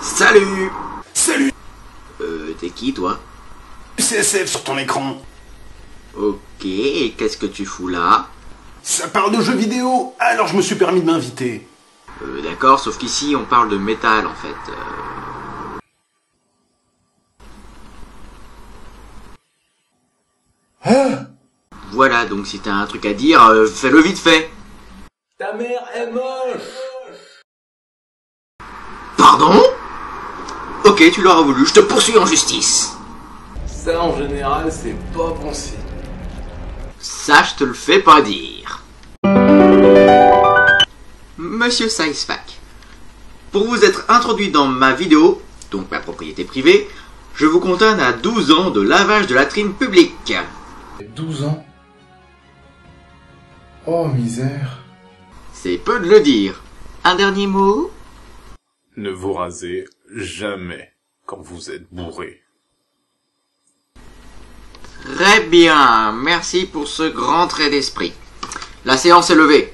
Salut Salut Euh, t'es qui toi? CSF sur ton écran. Ok, et qu'est-ce que tu fous là? Ça parle de jeux vidéo, alors je me suis permis de m'inviter. Euh, d'accord, sauf qu'ici on parle de métal en fait. Euh, Voilà, donc si t'as un truc à dire, euh, fais-le vite fait. Ta mère est moche Pardon? Ok, tu l'auras voulu, je te poursuis en justice. Ça en général c'est pas bon signe. Ça, je te le fais pas dire. Monsieur Saisfac, pour vous être introduit dans ma vidéo, donc ma propriété privée, je vous condamne à 12 ans de lavage de latrine publique. 12 ans Oh misère. C'est peu de le dire. Un dernier mot? Ne vous rasez jamais quand vous êtes bourré. Très bien, merci pour ce grand trait d'esprit. La séance est levée.